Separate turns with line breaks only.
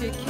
Çekil